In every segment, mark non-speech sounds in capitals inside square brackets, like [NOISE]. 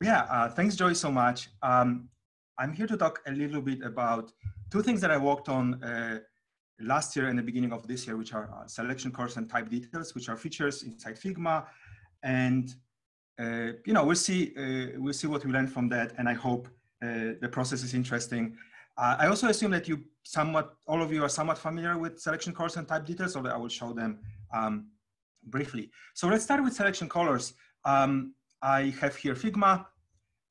Yeah, uh, thanks, Joy, so much. Um, I'm here to talk a little bit about two things that I worked on uh, last year and the beginning of this year, which are uh, selection colors and type details, which are features inside Figma. And, uh, you know, we'll see, uh, we'll see what we learn from that. And I hope uh, the process is interesting. I also assume that you somewhat, all of you are somewhat familiar with selection colors and type details, so I will show them um, briefly. So let's start with selection colors. Um, I have here Figma.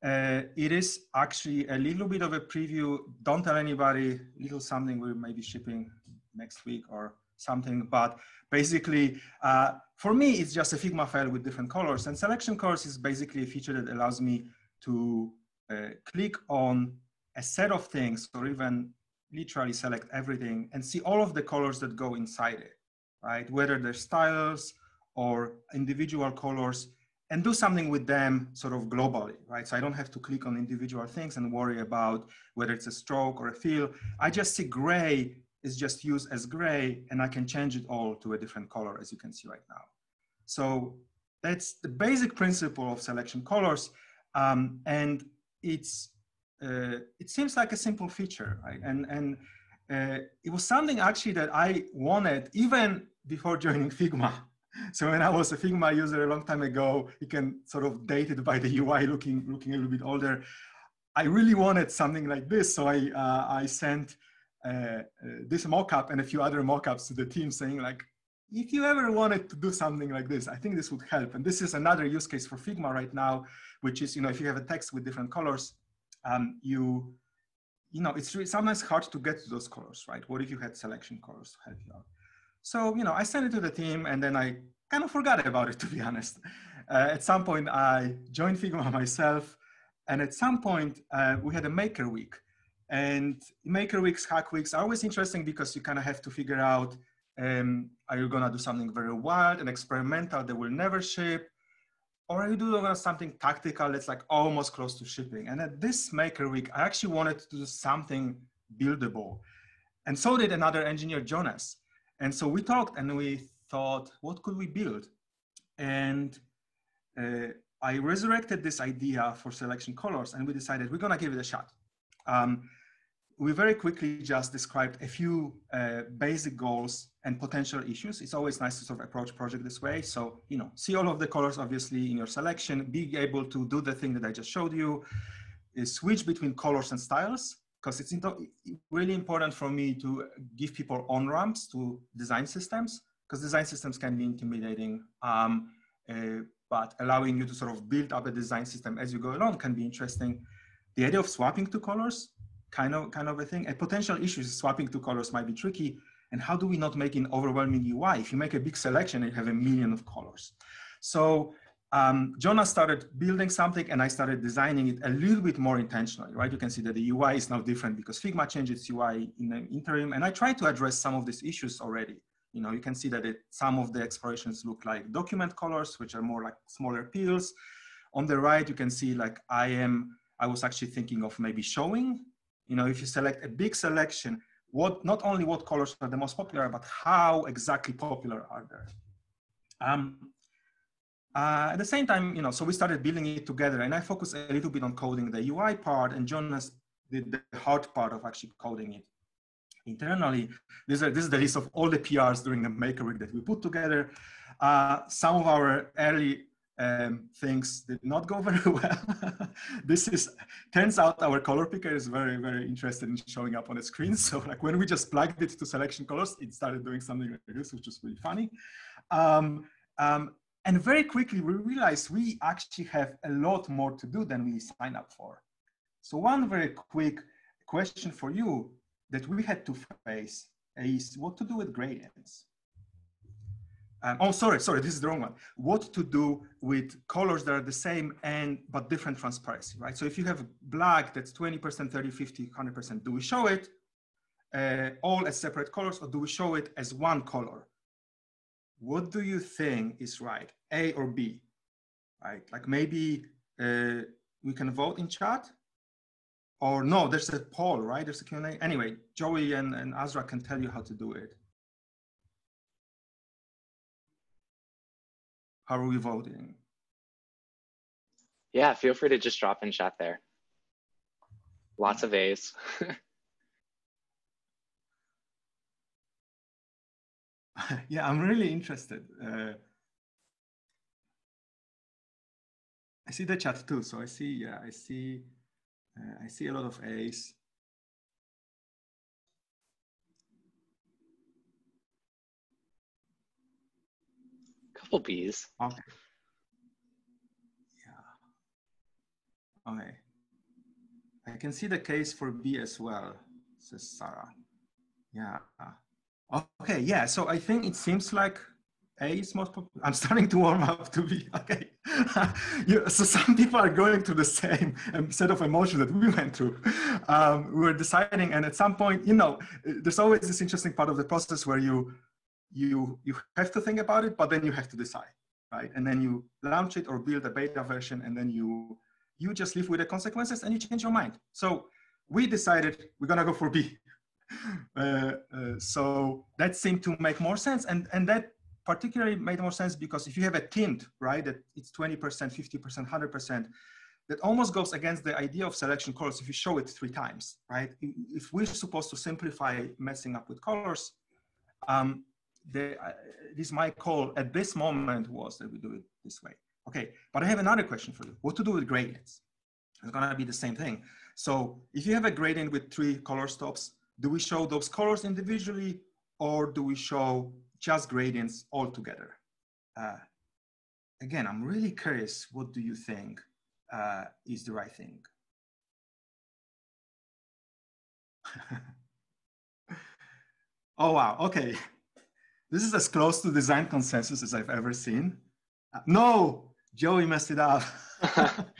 Uh, it is actually a little bit of a preview. Don't tell anybody, little something we may be shipping next week or something. But basically, uh, for me, it's just a Figma file with different colors. And selection colors is basically a feature that allows me to uh, click on a set of things or even literally select everything and see all of the colors that go inside it, right? Whether they're styles or individual colors and do something with them sort of globally, right? So I don't have to click on individual things and worry about whether it's a stroke or a fill. I just see gray is just used as gray and I can change it all to a different color as you can see right now. So that's the basic principle of selection colors. Um, and it's, uh, it seems like a simple feature, right? And, and uh, it was something actually that I wanted even before [LAUGHS] joining Figma. So when I was a Figma user a long time ago, you can sort of date it by the UI looking, looking a little bit older. I really wanted something like this. So I, uh, I sent uh, uh, this mockup and a few other mockups to the team saying like, if you ever wanted to do something like this, I think this would help. And this is another use case for Figma right now, which is, you know, if you have a text with different colors, um, you, you know, it's really sometimes hard to get to those colors, right? What if you had selection colors to help you out? So, you know, I sent it to the team and then I kind of forgot about it, [LAUGHS] to be honest. Uh, at some point, I joined Figma [LAUGHS] myself. And at some point, uh, we had a maker week. And maker weeks, hack weeks are always interesting because you kind of have to figure out, um, are you gonna do something very wild and experimental that will never ship? Or are you doing something tactical that's like almost close to shipping? And at this maker week, I actually wanted to do something buildable. And so did another engineer, Jonas. And so we talked and we thought, what could we build? And uh, I resurrected this idea for selection colors and we decided we're gonna give it a shot. Um, we very quickly just described a few uh, basic goals and potential issues. It's always nice to sort of approach project this way. So, you know, see all of the colors obviously in your selection, be able to do the thing that I just showed you, is switch between colors and styles, because it's really important for me to give people on-ramps to design systems, because design systems can be intimidating. Um, uh, but allowing you to sort of build up a design system as you go along can be interesting. The idea of swapping two colors kind of kind of a thing. A potential issue is swapping two colors might be tricky. And how do we not make an overwhelming UI? If you make a big selection, you have a million of colors. So um, Jonas started building something and I started designing it a little bit more intentionally, right? You can see that the UI is now different because Figma changed its UI in the interim. And I tried to address some of these issues already. You know, you can see that it, some of the explorations look like document colors, which are more like smaller peels. On the right, you can see like I am, I was actually thinking of maybe showing you know, if you select a big selection, what not only what colors are the most popular, but how exactly popular are they? Um, uh, at the same time, you know, so we started building it together, and I focused a little bit on coding the UI part, and Jonas did the hard part of actually coding it internally. This is, this is the list of all the PRs during the Maker Week that we put together. Uh, some of our early um, things did not go [LAUGHS] very well. this is, turns out our color picker is very, very interested in showing up on the screen. So like when we just plugged it to selection colors, it started doing something like this, which was really funny. Um, um, and very quickly we realized we actually have a lot more to do than we signed up for. So one very quick question for you that we had to face is what to do with gradients. Um, oh, sorry, sorry, this is the wrong one. What to do with colors that are the same and but different transparency, right? So if you have black that's 20%, 30, 50, 100%, do we show it uh, all as separate colors or do we show it as one color? What do you think is right, A or B, right? Like maybe uh, we can vote in chat or no, there's a poll, right? There's a Q&A. Anyway, Joey and, and Azra can tell you how to do it. How are we voting? Yeah, feel free to just drop in chat there. Lots of A's. [LAUGHS] yeah, I'm really interested. Uh, I see the chat too, so I see. Yeah, I see. Uh, I see a lot of A's. Couple B's. Okay. Yeah. Okay. I can see the case for B as well, says Sarah. Yeah. Okay, yeah. So I think it seems like A is most popular. I'm starting to warm up to B. [LAUGHS] Okay. you, so some people are going through the same um, set of emotions that we went through. Um, we were deciding, and at some point, you know, there's always this interesting part of the process where you you you have to think about it, but then you have to decide, right? And then you launch it or build a beta version, and then you you just live with the consequences and you change your mind. So we decided we're gonna go for B. [LAUGHS] Uh, uh, so that seemed to make more sense. And, and that particularly made more sense because if you have a tint, right, that it's 20%, 50%, 100%, that almost goes against the idea of selection colors if you show it three times, right? If we're supposed to simplify messing up with colors, um, uh, this my call at this moment was that we do it this way. Okay, but I have another question for you. What to do with gradients? It's gonna be the same thing. So if you have a gradient with three color stops, do we show those colors individually or do we show just gradients all together? Uh, again, I'm really curious, what do you think uh, is the right thing? [LAUGHS] oh, wow, okay. [LAUGHS] This is as close to design consensus as I've ever seen. Uh, no, Joey messed it up. [LAUGHS]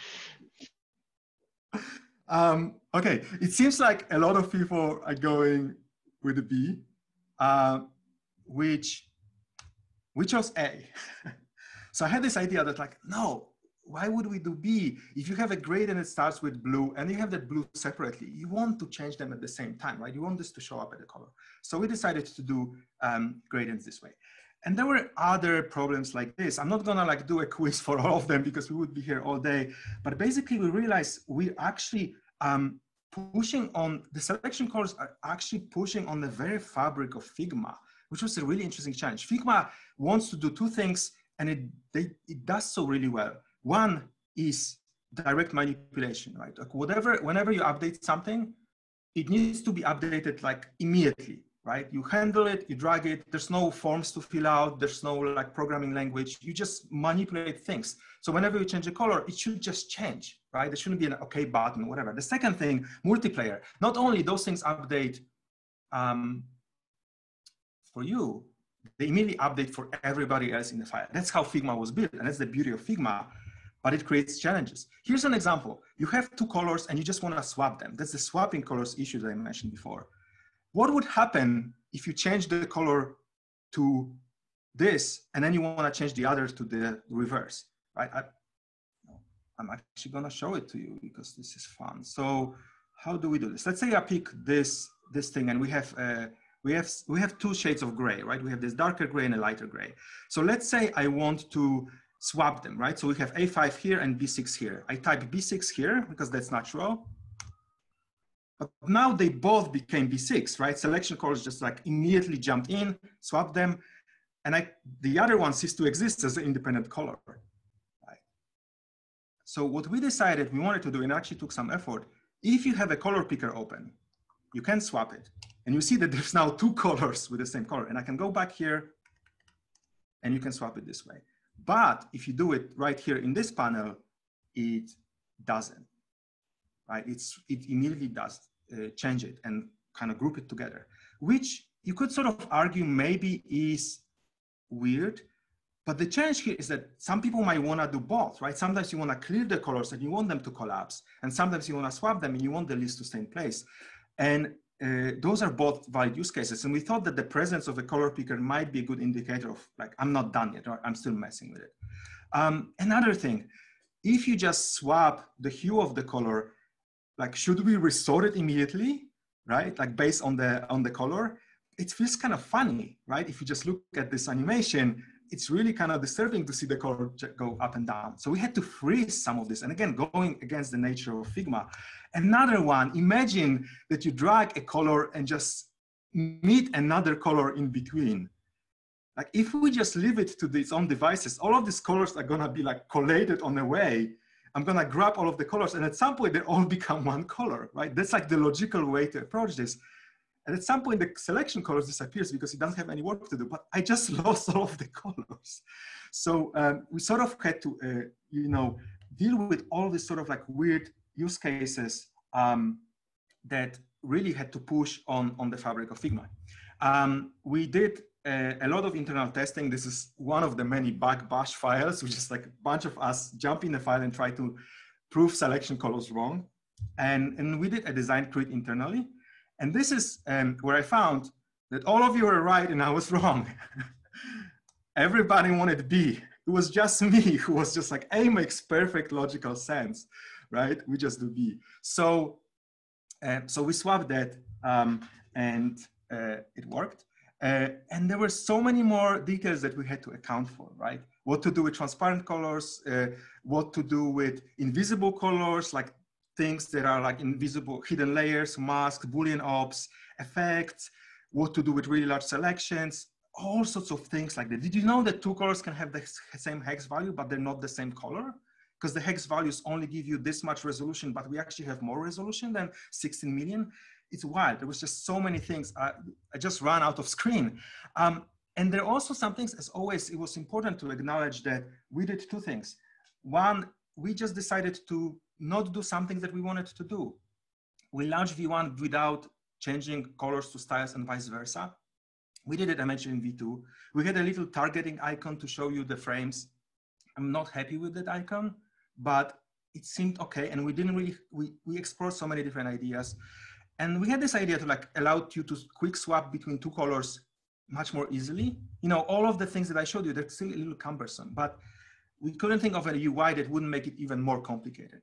Um, okay, it seems like a lot of people are going with a B, uh, which we chose A. [LAUGHS] so I had this idea that like, no, why would we do B? If you have a gradient it starts with blue and you have that blue separately, you want to change them at the same time, right? You want this to show up at the color. So we decided to do um, gradients this way. And there were other problems like this. I'm not gonna like do a quiz [LAUGHS] for all of them because we would be here all day. But basically we realized we're actually um, pushing on, the selection colors are actually pushing on the very fabric of Figma, which was a really interesting challenge. Figma wants to do two things and it, they, it does so really well. One is direct manipulation, right? Like whatever, whenever you update something, it needs to be updated like immediately right? You handle it, you drag it. There's no forms to fill out. There's no like programming language. You just manipulate things. So whenever you change a color, it should just change, right? There shouldn't be an okay button, whatever. The second thing, multiplayer. Not only those things update um, for you, they immediately update for everybody else in the file. That's how Figma was built, and that's the beauty of Figma. But it creates challenges. Here's an example. You have two colors and you just want to swap them. That's the swapping colors issue that I mentioned before what would happen if you change the color to this and then you want to change the other to the reverse, right? I, I'm actually going to show it to you because this is fun. So how do we do this? Let's say I pick this, this thing and we have, uh, we have, we have two shades of gray, right? We have this darker gray and a lighter gray. So let's say I want to swap them, right? So we have A5 here and B6 here. I type B6 here because that's natural. But now they both became B6, right? Selection colors just like immediately jumped in, swapped them, and I, the other one ceased to exist as an independent color. Right? So what we decided we wanted to do, and actually took some effort, if you have a color picker open, you can swap it. And you see that there's now two colors with the same color. And I can go back here and you can swap it this way. But if you do it right here in this panel, it doesn't right? It's, it immediately does uh, change it and kind of group it together, which you could sort of argue maybe is weird. But the challenge here is that some people might want to do both, right? Sometimes you want to clear the colors and you want them to collapse. And sometimes you want to swap them and you want the list to stay in place. And uh, those are both valid use cases. And we thought that the presence of a color picker might be a good indicator of like, I'm not done yet, or I'm still messing with it. Um, another thing, if you just swap the hue of the color, like should we restore it immediately right like based on the on the color it feels kind of funny right if you just look at this animation it's really kind of disturbing to see the color go up and down. So we had to freeze some of this. And again, going against the nature of Figma. Another one, imagine that you drag a color and just meet another color in between. Like if we just leave it to its own devices, all of these colors are gonna be like collated on the way. I'm gonna grab all of the colors and at some point they all [LAUGHS] become one color, right? That's like the logical way to approach this. And at some point the selection colors disappears because it doesn't have any work to do, but I just [LAUGHS] lost all of the colors. So um, we sort of had to, uh, you know, deal with all these sort of like weird use cases um, that really had to push on, on the fabric of Figma. Um, we did uh, a lot of internal testing. This is one of the many bug bash files, [LAUGHS] which is like a bunch of us jump in the file and try to prove selection colors wrong. And, and we did a design crit internally. And this is um, where I found that all of you were right and I was [LAUGHS] wrong. Everybody wanted B. It was just me [LAUGHS] who was just like, A makes perfect logical sense, right? We just do B. So, uh, so we swapped that um, and uh, it worked. Uh, and there were so many more details that we had to account for, right? What to do with transparent colors, uh, what to do with invisible colors, like things that are like invisible hidden layers, masks, Boolean ops, effects, what to do with really large selections, all sorts of things like that. Did you know that two colors can have the same hex value, but they're not the same color? Because the hex values only give you this much resolution, but we actually have more resolution than 16 million it's wild. There was just so many things. I, I just ran out of screen. Um, and there are also some things, as always, it was important to acknowledge that we did two things. One, we just decided to not do something that we wanted to do. We launched V1 without changing colors to styles and vice versa. We did it, I in V2. We had a little targeting icon to show you the frames. I'm not happy with that icon, but it seemed okay. And we didn't really, we, we explored so many different ideas. And we had this idea to like allow you to quick swap between two colors much more easily. You know, all of the things that I showed you, they're still a little cumbersome, but we couldn't think of a UI that wouldn't make it even more complicated.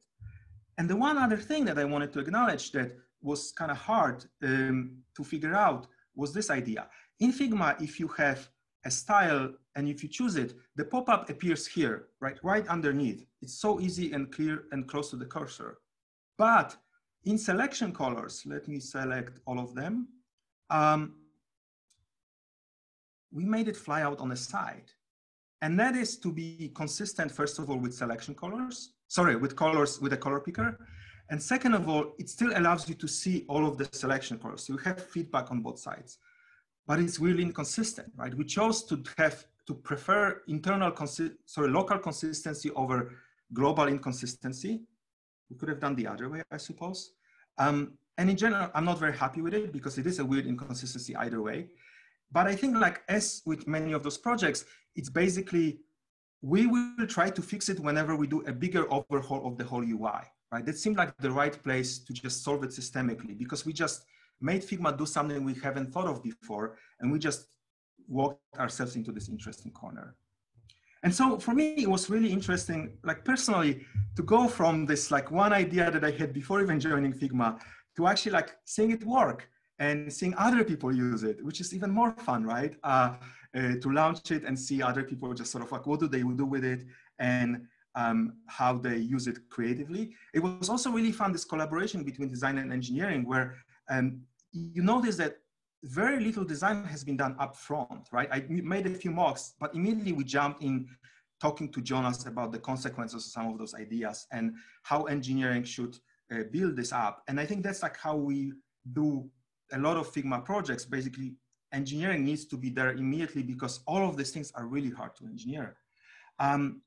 And the one other thing that I wanted to acknowledge that was kind of hard um, to figure out was this idea. In Figma, if you have a style and if you choose it, the pop-up appears here, right, right underneath. It's so easy and clear and close to the cursor. But in selection colors, let me select all of them. Um, we made it fly out on the side. And that is to be consistent, first of all, with selection colors, sorry, with colors, with a color picker. And second of all, it still allows you to see all of the selection colors. You have feedback on both sides, but it's really inconsistent, right? We chose to have, to prefer internal, sorry, local consistency over global inconsistency. We could have done the other way, I suppose. Um, and in general, I'm not very happy with it because it is a weird inconsistency either way. But I think like as with many of those projects, it's basically, we will try to fix it whenever we do a bigger overhaul of the whole UI, right? That seemed like the right place to just solve it systemically because we just made Figma do something we haven't thought of before. And we just walked ourselves into this interesting corner. And so for me, it was really interesting, like personally, to go from this like one idea that I had before even joining Figma to actually like seeing it work and seeing other people use it, which is even more fun, right? Uh, to launch it and see other people just sort of like, what do they do with it and um, how they use it creatively. It was also really fun, this collaboration between design and engineering where um, you notice that very little design has been done up front, right? I made a few mocks, but immediately we jumped in talking to Jonas about the consequences of some of those ideas and how engineering should uh, build this up. And I think that's like how we do a lot of Figma projects. Basically, engineering needs to be there immediately because all of these things are really hard to engineer. Um,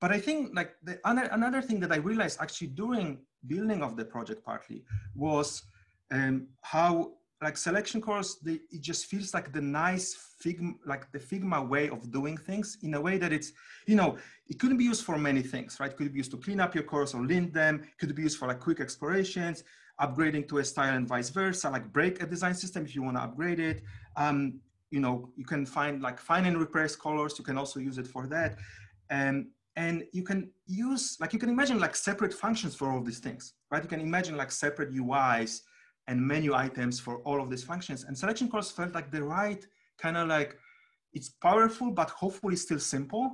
but I think like the, another thing that I realized actually during building of the project partly was um, how like selection colors, they, it just feels like the nice Figma, like the Figma way of doing things in a way that it's, you know, it couldn't be used for many things, right? Could be used to clean up your colors or lint them. Could be used for like quick explorations, upgrading to a style and vice versa, like break a design system if you want to upgrade it. Um, you know, you can find like find and replace colors. You can also use it for that. And, and you can use, like you can imagine like separate functions for all these things, right? You can imagine like separate UIs and menu items for all of these functions. And selection colors felt like the right kind of like it's powerful, but hopefully still simple.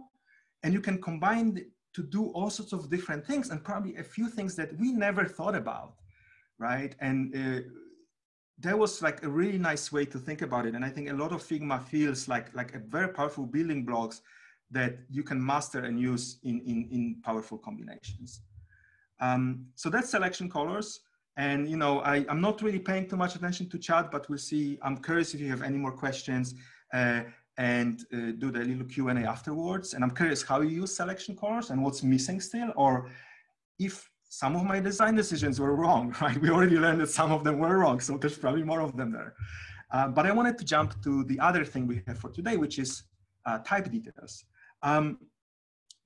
And you can combine to do all sorts of different things and probably a few things that we never thought about, right? And uh, that was like a really nice way to think about it. And I think a lot of Figma feels like, like a very powerful building blocks that you can master and use in, in, in powerful combinations. Um, so that's selection colors. And you know, I, I'm not really paying too much attention to chat, but we'll see. I'm curious if you have any more questions uh, and uh, do the little Q&A afterwards. And I'm curious how you use selection colors and what's missing still, or if some of my design decisions were wrong, [LAUGHS] right? We already learned that some of them were wrong, so there's probably more of them there. Uh, but I wanted to jump to the other thing we have for today, which is uh, type details. Um,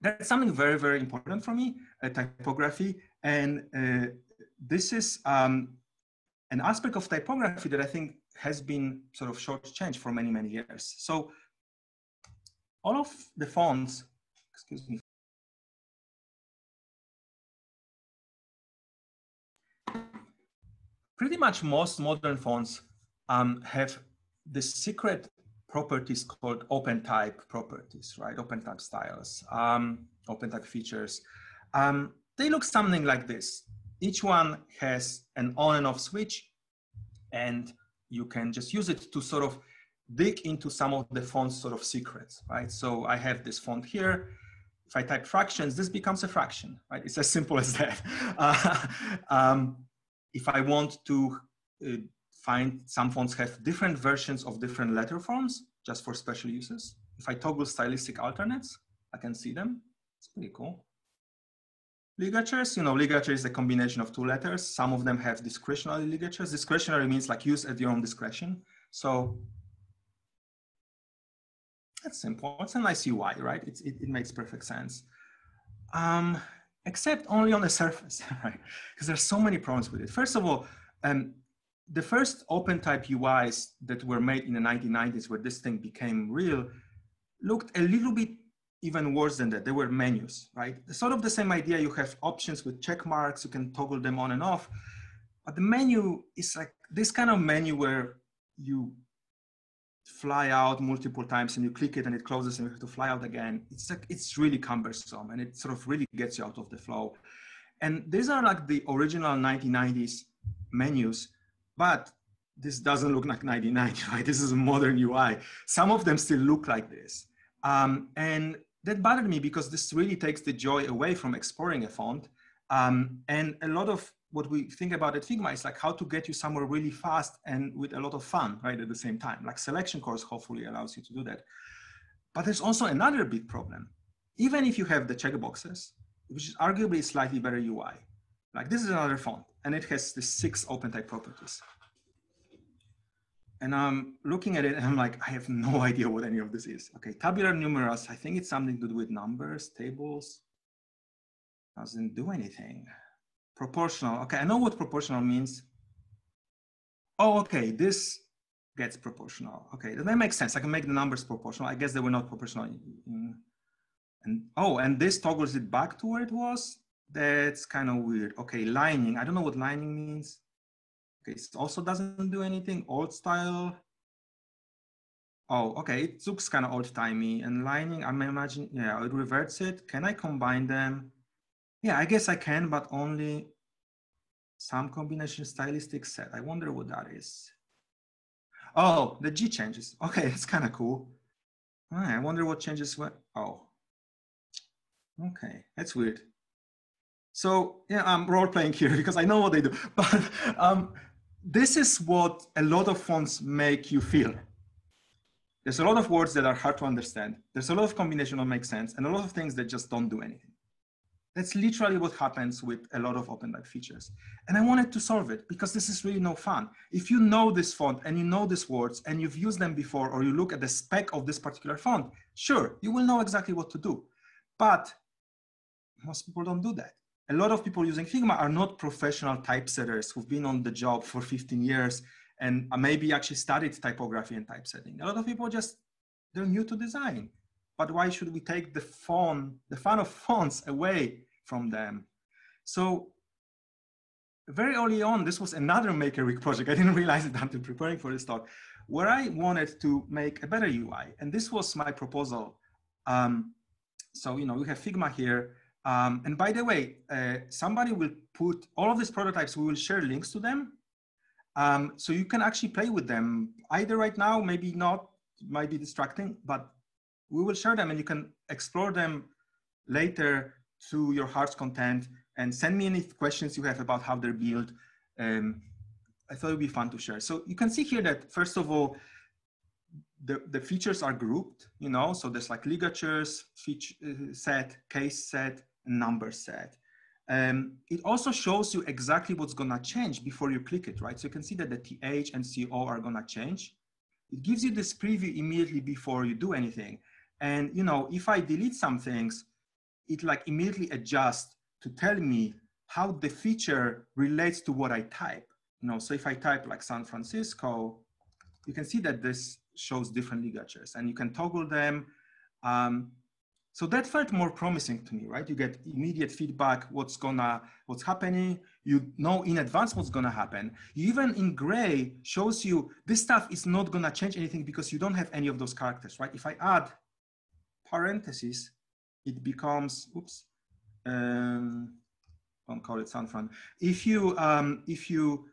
that's something very, very important for me, uh, typography. And uh, this is um, an aspect of typography that I think has been sort of shortchanged for many, many years. So all of the fonts, excuse me, pretty much most modern fonts um, have the secret properties called OpenType properties, right? OpenType styles, um, OpenType features. Um, they look something like this. Each one has an on and off switch and you can just use it to sort of dig into some of the font's sort of secrets, right? So I have this font here. If I type fractions, this becomes a fraction, right? It's as simple as [LAUGHS] that. Uh, um, if I want to uh, find some fonts have different versions of different letter forms just for special uses. If I toggle stylistic alternates, I can see them. It's pretty cool. Ligatures, you know, ligature is a combination of two letters. Some of them have discretionary ligatures. Discretionary means like use at your own discretion. So that's simple. It's a nice UI, right? It's, it, it makes perfect sense. Um, except only on the surface, [LAUGHS] right? Because there's so many problems with it. First of all, um, the first OpenType UIs that were made in the 1990s where this thing became real looked a little bit even worse than that. They were menus, right? Sort of the same idea. You have options with check marks. You can toggle them on and off. But the menu is like this kind of menu where you fly out multiple times and you click it and it closes and you have to fly out again. It's like, it's really cumbersome and it sort of really gets you out of the flow. And these are like the original 1990s menus, but this doesn't look like 1990, [LAUGHS] right? This is a modern UI. Some of them still look like this. Um, and that bothered me because this really takes the joy away from exploring a font. Um, and a lot of what we think about at Figma is like how to get you somewhere really fast and with a lot of fun, right, at the same time. Like selection colors hopefully allows you to do that. But there's also another big problem. Even if you have the checkboxes, which is arguably slightly better UI, like this is another font and it has the six OpenType properties. And I'm looking at it and I'm like, I have no [LAUGHS] idea what any of this is. Okay, tabular numerals, I think it's something to do with numbers, tables. Doesn't do anything. Proportional, okay, I know what proportional means. Oh, okay, this gets proportional. Okay, that makes sense. I can make the numbers proportional. I guess they were not proportional. And oh, and this toggles it back to where it was. That's kind of weird. Okay, lining. I don't know what lining means. Okay, it also doesn't do anything. Old style. Oh, okay, it looks kind of old-timey. And lining, I'm imagining, yeah, it reverts it. Can I combine them? Yeah, I guess I can, but only some combination stylistic set. I wonder what that is. Oh, the G changes. Okay, it's kind of cool. I wonder what changes what. Oh, okay, that's weird. So yeah, I'm role playing here [LAUGHS] because I know what they do. [LAUGHS] But um, this is what a lot of fonts make you feel. There's a lot of words that are hard to understand. There's a lot of combination that make sense and a lot of things that just don't do anything. That's literally what happens with a lot of OpenType features. And I wanted to solve it because this is really no fun. If you know this font and you know these words and you've used them before, or you look at the spec of this particular font, sure, you will know exactly what to do. But most people don't do that a lot of people using Figma are not professional typesetters who've been on the job for 15 years and maybe actually studied typography and typesetting. A lot of people just, they're new to design. But why should we take the font, the fun of fonts away from them? So very early on, this was another Maker Week project. I didn't [LAUGHS] realize it until preparing for this talk. where I wanted to make a better UI. And this was my proposal. Um, so, you know, we have Figma here. Um, and by the way, uh, somebody will put all of these prototypes, we will share links to them. Um, so you can actually play with them either right now, maybe not, might be distracting, but we will share them and you can explore them later to your heart's content and send me any questions you have about how they're built. Um, I thought it'd be fun to share. So you can see here that first of all, the, the features are grouped, you know, so there's like ligatures, feature uh, set, case set, number set. Um, it also shows you exactly what's gonna change before you click it, right? So you can see that the TH and CO are gonna change. It gives you this preview immediately before you do anything. And you know, if I delete some things, it like immediately adjusts to tell me how the feature relates to what I type. You know, so if I type like San Francisco, you can see that this shows different ligatures and you can toggle them. Um, so that felt more promising to me, right? You get immediate feedback, what's gonna, what's happening. You know in advance what's gonna happen. Even in gray shows you this stuff is not gonna change anything because you don't have any of those characters, right? If I add parentheses, it becomes, oops, um, don't call it San Fran. If you, um, if you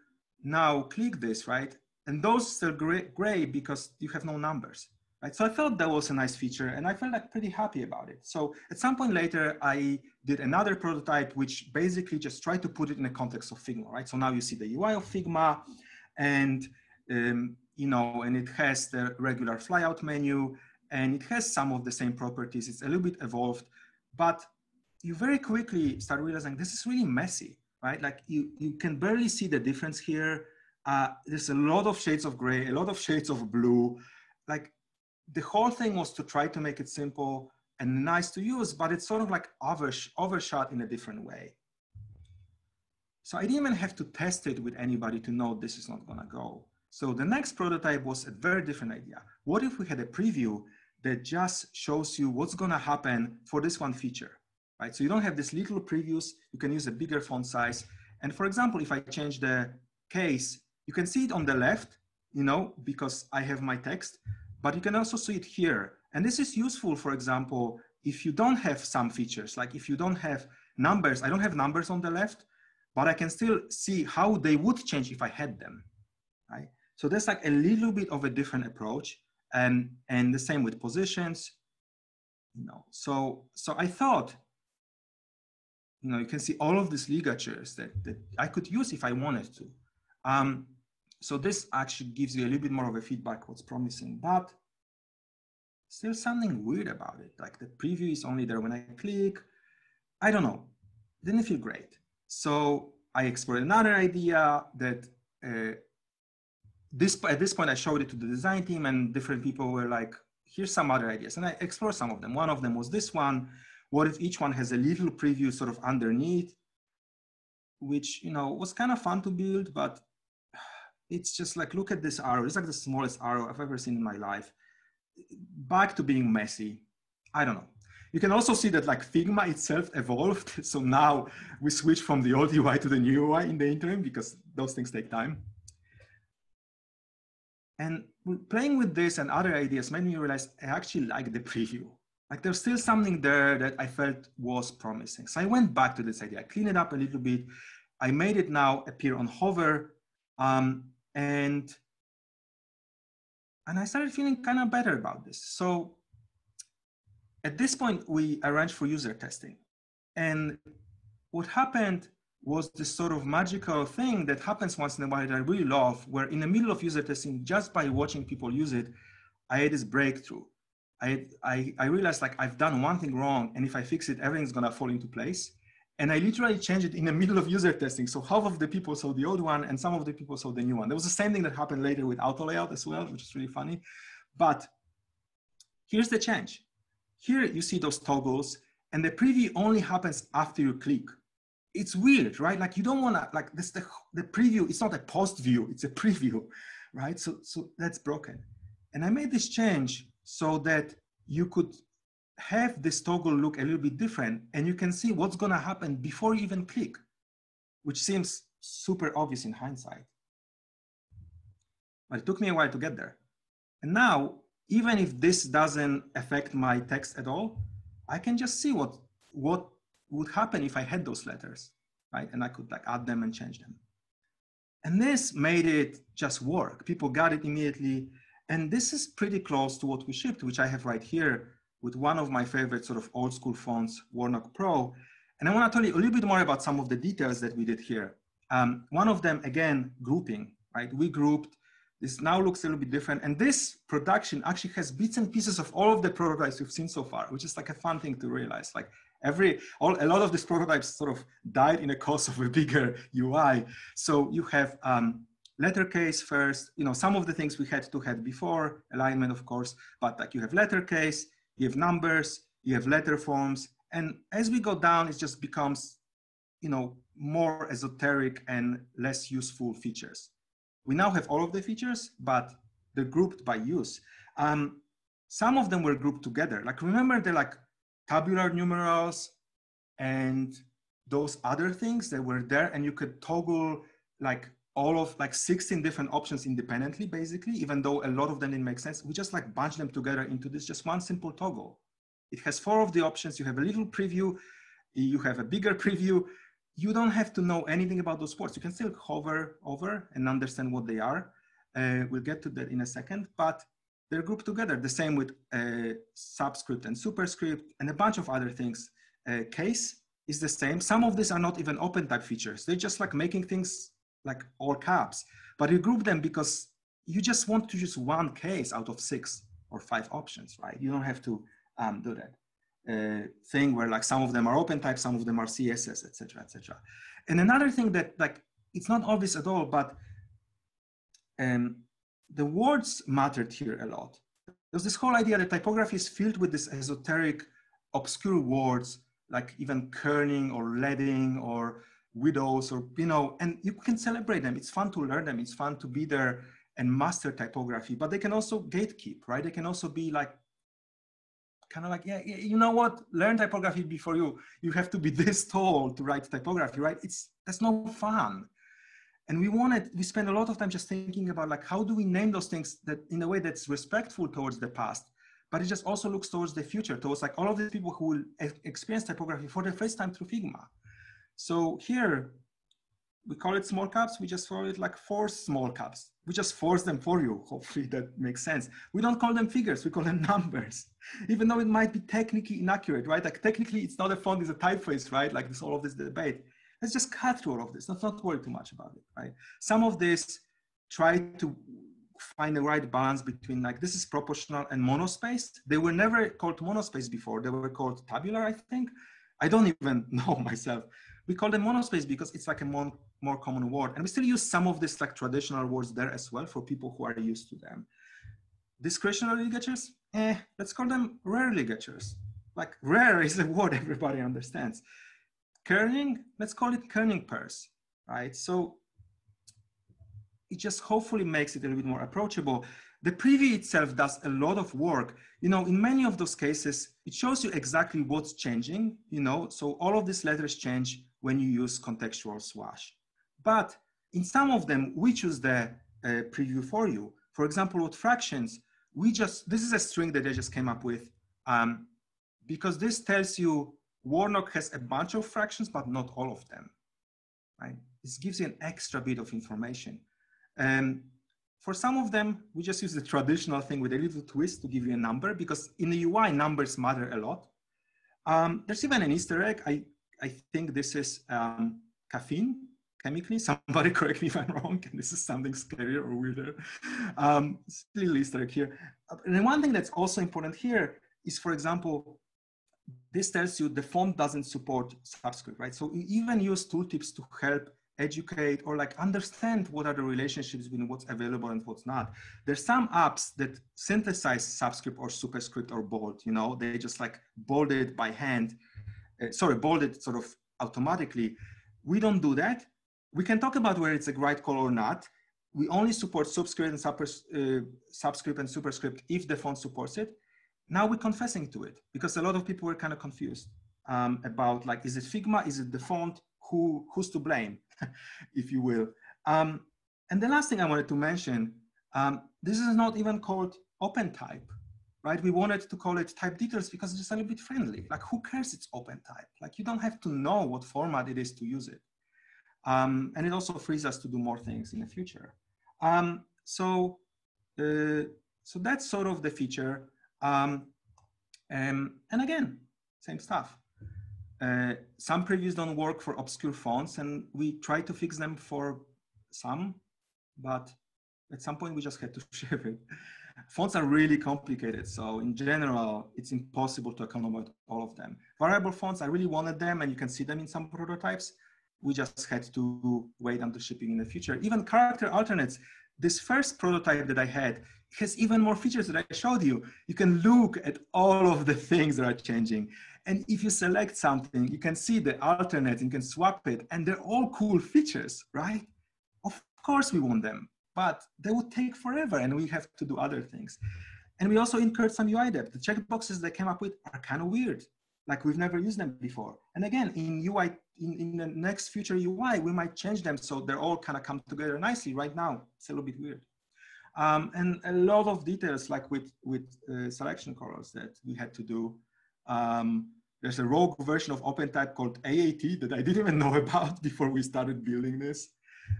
now click this, right? And those are gray, gray because you have no numbers, right? So I thought that was a nice feature and I felt like pretty happy about it. So at some point later, I did another prototype, which basically just tried to put it in the context of Figma, right? So now you see the UI of Figma and, um, you know, and it has the regular flyout menu and it has some of the same properties. It's a little bit evolved, but you very quickly start realizing this is really messy, right? Like you, you can barely see the difference here. Uh, there's a lot of shades of gray, a lot of shades of blue. Like the whole thing was to try to make it simple and nice to use, but it's sort of like overs overshot in a different way. So I didn't even have to test it with anybody to know this is not gonna go. So the next prototype was a very different idea. What if we had a preview that just shows you what's gonna happen for this one feature, right? So you don't have this little previews, you can use a bigger font size. And for example, if I change the case, you can see it on the left, you know, because I have my text, but you can also see it here. And this is useful, for example, if you don't have some features, like if you don't have numbers, I don't have numbers on the left, but I can still see how they would change if I had them, right? So that's like a little bit of a different approach and and the same with positions you know. So so i thought you know you can see all of these ligatures that, that i could use if i wanted to. Um, so this actually gives you a little bit more of a feedback what's promising but still something weird about it. Like the preview is only there when i click. I don't know. Didn't feel great? So i explored another idea that uh, this at this point I showed it to the design team and different people were like, here's some other ideas. And I explored some of them. One of them was this one. What if each one has a little preview sort of underneath, which, you know, was kind of fun to build, but it's just like, look at this arrow. It's like the smallest arrow I've ever seen in my life. Back to being messy. I don't know. You can also see that like Figma itself evolved. [LAUGHS] So now we switch from the old UI to the new UI in the interim because those things take time. And playing with this and other ideas made me realize I actually like the preview. Like there's still something there that I felt was promising. So I went back to this idea, I cleaned it up a little bit. I made it now appear on hover um, and, and I started feeling kind of better about this. So at this point, we arranged for user testing. And what happened was this sort of magical thing that happens once in a while that I really love, where in the middle of user testing, just by watching people use it, I had this breakthrough. I, I, I realized like I've done one thing wrong, and if I fix it, everything's gonna fall into place. And I literally changed it in the [LAUGHS] middle of user testing. So half of the people saw the old one, and some of the people saw the new one. There was the same thing that happened later with auto layout as well, which is really funny. But here's the change. Here you see those toggles, and the preview only happens after you click it's weird, right? Like you don't want to like this the the preview. It's not a post view; it's a [LAUGHS] preview, right? So so that's broken. And I made this change so that you could have this toggle look a little bit different, and you can see what's going to happen before you even click, which seems super obvious in hindsight. But it took me a while to get there. And now, even if this doesn't affect my text at all, I can just see what, what would happen if I had those letters, right? And I could like add them and change them. And this made it just work. People got it immediately. And this is pretty close to what we shipped, which I have right here with one of my favorite sort of old school fonts, Warnock Pro. And I want to tell you a little bit more about some of the details that we did here. Um, one of them, again, grouping, right? We grouped, this now looks a little bit different. And this production actually has bits and pieces of all of the prototypes we've seen so far, which is like a fun thing to realize. Like every, all, a lot of these prototypes sort of died in the course of a bigger [LAUGHS] UI. So you have um, letter case first, you know, some of the things we had to have before, alignment, of course, but like you have letter case, you have numbers, you have letter forms, and as we go down, it just becomes, you know, more esoteric and less useful features. We now have all of the features, but they're grouped by use. Um, some of them were grouped together. Like remember the like tabular numerals and those other things that were there and you could toggle like all of like 16 different options independently, basically, even though a lot of them didn't make sense. We just like bunch them together into this just one simple toggle. It has four of the options. You have a little preview, you have a bigger preview. You don't have to know anything about those ports. You can still hover over and understand what they are. Uh, we'll get to that in a second, but they're grouped together. The same with uh, subscript and superscript and a bunch of other things. Uh, case is the same. Some of these are not even OpenType features. They're just like making things like all caps, but you group them because you just want to use one case out of six or five options, right? You don't have to um, do that uh, thing where like some of them are OpenType, some of them are CSS, etc., etc. And another thing that like it's not obvious at all, but um, the words mattered here a lot. There's this whole idea that typography is filled with this esoteric, obscure words like even kerning or leading or widows or you know and you can celebrate them. It's fun to learn them. It's fun to be there and master typography. But they can also gatekeep right? They can also be like kind of like yeah you know what? Learn typography before you. You have to be [LAUGHS] this tall to write typography right? It's that's no fun and we wanted we spend a lot of time just thinking about like how do we name those things that in a way that's respectful towards the past but it just also looks towards the future towards like all of the people who will experience typography for the first time through figma so here, we call it small caps. We just call it like force small caps. We just force them for you. Hopefully that makes sense. We don't call them figures. We call them numbers, [LAUGHS] even though it might be technically inaccurate, right? Like technically it's not a font, it's a typeface, right? Like this, all of this debate. Let's just cut through all of this. Let's not worry too much about it, right? Some of this try to find the right balance between like this is proportional and monospace. They were never called monospace before. They were called tabular, I think. I don't even [LAUGHS] know myself we call them monospace because it's like a more, more common word. And we still use some of these like traditional words there as well for people who are used to them. Discretionary ligatures, eh, let's call them rare ligatures. Like rare is a word [LAUGHS] everybody understands. Kerning, let's call it kerning pairs, right? So it just hopefully makes it a little bit more approachable. The preview itself does a lot of work. You know, in many of those cases, it shows you exactly what's changing, you know, so all of these letters change when you use contextual swash. But in some of them, we choose the uh, preview for you. For example, with fractions, we just, this is a string that I just came up with um, because this tells you Warnock has a bunch of fractions, but not all of them, right? This gives you an extra bit of information. Um, for some of them, we just use the traditional thing with a little twist to give you a number because in the UI, numbers matter a lot. Um, there's even an Easter egg. I I think this is um, caffeine chemically. [LAUGHS] Somebody correct me if I'm wrong, and this is something scarier or weirder. Um, little Easter egg here. And one thing that's also important here is, for example, this tells you the font doesn't support subscript, right? So even use tooltips to help educate or like understand what are the relationships between what's available and what's not. There's some apps that synthesize subscript or superscript or bold, you know, they just like bold it by hand uh, sorry, bolded sort of automatically. We don't do that. We can talk about where it's a right call or not. We only support subscript and super, uh, subscript and superscript if the font supports it. Now we're confessing to it because a lot of people were kind of confused um, about like, is it Figma? Is it the font? Who, who's to blame, [LAUGHS] if you will? Um, and the last thing I wanted to mention, um, this is not even called OpenType, right? We wanted to call it type details because it's just a little bit friendly. Like who cares it's OpenType? Like you don't have to know what format it is to use it. Um, and it also frees us to do more things in the future. Um, so, uh, so that's sort of the feature. Um, um and again, same stuff. Uh, some previews don't work for obscure fonts and we try to fix them for some, but at some point we just had to [LAUGHS] ship it. Fonts are really complicated. So in general, it's impossible to accommodate all of them. Variable fonts, I really wanted them and you can see them in some prototypes. We just had to wait until shipping in the future. Even character alternates, this first prototype that I had has even more features that I showed you. You can look at all of the things that are changing. And if you select something, you can see the alternate, you can swap it, and they're all cool features, right? Of course we want them but they would take forever and we have to do other things. And we also incurred some UI debt. The checkboxes they came up with are kind of weird. Like we've never used them before. And again, in UI, in, in the next future UI, we might change them so they're all kind of come together nicely. Right now, it's a little bit weird. Um, and a lot of details like with, with uh, selection colors that we had to do. Um, there's a rogue version of OpenType called AAT that I [LAUGHS] didn't even know about before we started building this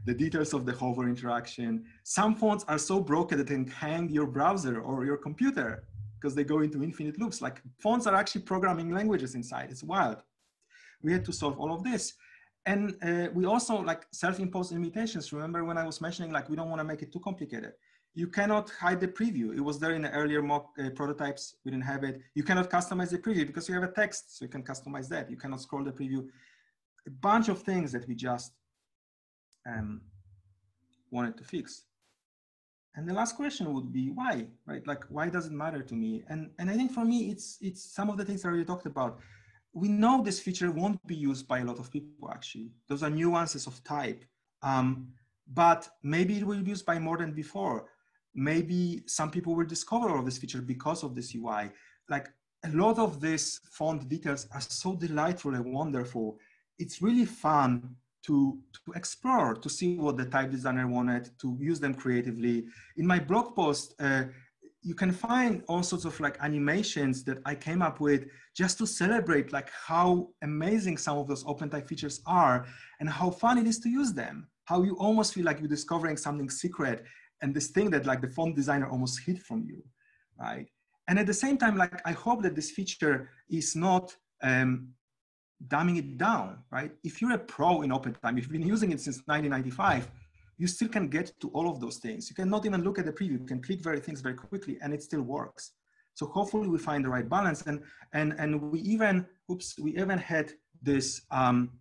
the details of the hover interaction. Some fonts are so broken that they can hang your browser or your computer because they go into infinite loops. Like fonts are actually programming languages inside. It's wild. We had to solve all of this. And uh, we also like self-imposed limitations. Remember when I was mentioning like we don't want to make it too complicated. You cannot hide the preview. It was there in the earlier mock uh, prototypes. We didn't have it. You cannot customize the preview because you have a text, so you can customize that. You cannot scroll the preview. A bunch of things that we just um, wanted to fix. And the last question would be why, right? Like, why does it matter to me? And, and I think for me, it's, it's some of the things I already talked about. We know this feature won't be used by a lot of people, actually. Those are nuances of type. Um, but maybe it will be used by more than before. Maybe some people will discover all this feature because of this UI. Like a lot of these font details are so delightful and wonderful. It's really fun to, to explore, to see what the type designer wanted, to use them creatively. In my blog post, uh, you can find all sorts of like animations that I came up with just to celebrate like how amazing some of those OpenType features are and how fun it is to use them. How you almost feel like you're discovering something secret and this thing that like the font designer almost hid from you, right? And at the same time, like I hope that this feature is not um, dumbing it down, right? If you're a pro in OpenType, if you've been using it since 1995, you still can get to all of those things. You cannot even look at the preview. You can click very things very quickly and it still works. So hopefully we find the right balance. And, and, and we even, oops, we even had this, um,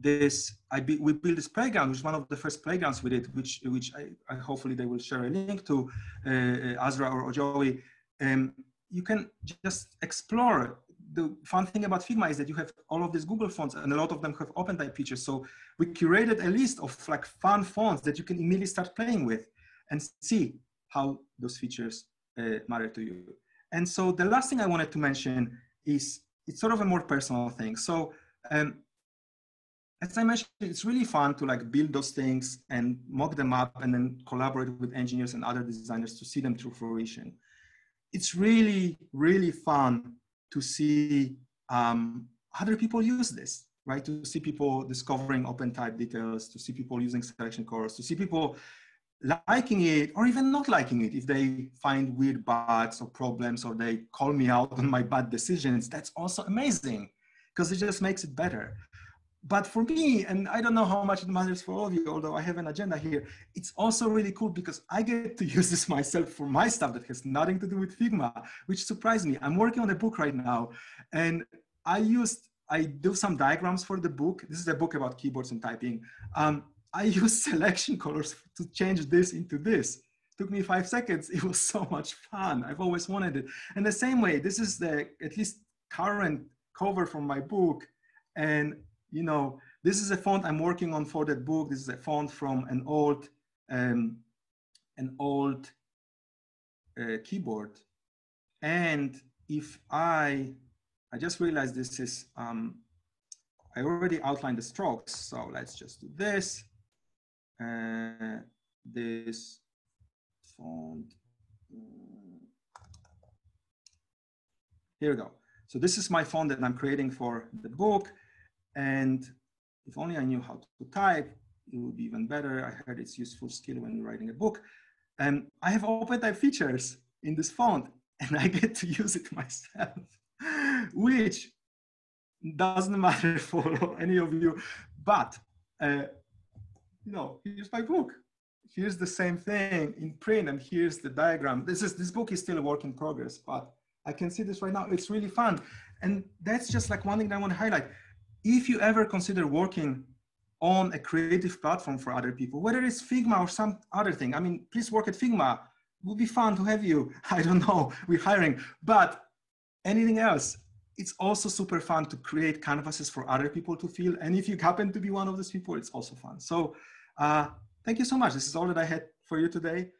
this, I be, we built this playground, which is one of the first playgrounds we did, which, which I, I hopefully they will share a link to, uh, uh Azra or, or Joey. Um, you can just explore the fun thing about Figma is that you have all of these Google fonts and a lot of them have OpenType features. So we curated a list of like fun fonts that you can immediately start playing with and see how those features uh, matter to you. And so the last thing I wanted to mention is it's sort of a more personal thing. So um, as I mentioned, it's really fun to like build those things and mock them up and then collaborate with engineers and other designers to see them through fruition. It's really, really fun to see um, other people use this, right? To see people discovering OpenType details, to see people using selection colors, to see people liking it or even not liking it if they find weird bugs or problems or they call me out on my bad decisions that's also amazing because it just makes it better but for me, and I don't know how much it matters for all of you, although I have an agenda here, it's also really cool because I get to [LAUGHS] use this myself for my stuff that has nothing to do with Figma, which surprised me. I'm working on a book right now, and I used, I do some diagrams for the book. This is a book about keyboards and typing. Um, I [LAUGHS] use selection colors to change this into this. took me five seconds. [LAUGHS] It was so much fun. I've always wanted it. And the same way, this is the at least current cover from my book. And you know, this is a font I'm working on for that book. This is a font from an old, um, an old uh, keyboard. And if I, I just realized this is, um, I already outlined the strokes. So let's just do this. Uh, this font. Here we go. So this is my font that I'm creating for the book. And if only I knew how to type, it would be even better. I heard it's useful skill when writing a book. And I have OpenType features in this font [LAUGHS] and I get to use it myself, [LAUGHS] which doesn't [LAUGHS] matter for any of you, but uh, you know, here's my book. Here's the same thing in print and here's the diagram. This is, this book is still a work in progress, but I can see this right now. It's really fun. And that's just like one thing that I want to highlight. If you ever consider working on a creative platform for other people, whether it's Figma or some other thing, I mean, please work at Figma. It would be fun to have you. [LAUGHS] I don't know, we're hiring, but anything else, it's also super fun to create canvases for other people to feel. And if you happen to be one of those people, it's also fun. So uh, thank you so much. This is all that I had for you today.